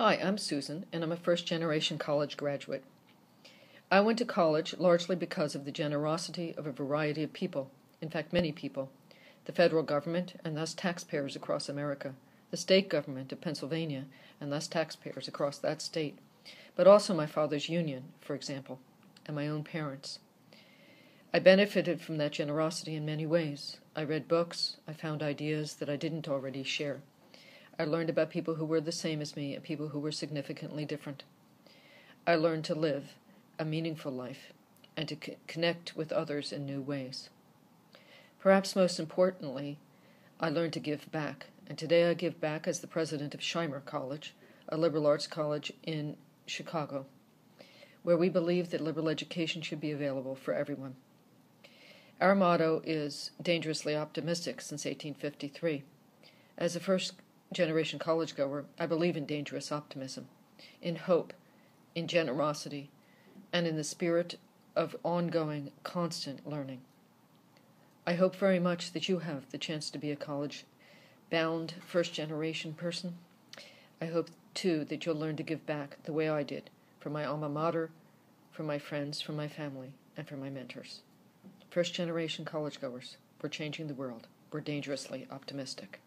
Hi, I'm Susan, and I'm a first generation college graduate. I went to college largely because of the generosity of a variety of people, in fact, many people the federal government, and thus taxpayers across America, the state government of Pennsylvania, and thus taxpayers across that state, but also my father's union, for example, and my own parents. I benefited from that generosity in many ways. I read books, I found ideas that I didn't already share. I learned about people who were the same as me and people who were significantly different. I learned to live a meaningful life and to connect with others in new ways. Perhaps most importantly, I learned to give back, and today I give back as the president of Shimer College, a liberal arts college in Chicago, where we believe that liberal education should be available for everyone. Our motto is dangerously optimistic since 1853. As a first generation college goer, I believe in dangerous optimism, in hope, in generosity, and in the spirit of ongoing, constant learning. I hope very much that you have the chance to be a college bound first generation person. I hope too that you'll learn to give back the way I did for my alma mater, for my friends, for my family, and for my mentors. First generation college goers, we're changing the world. We're dangerously optimistic.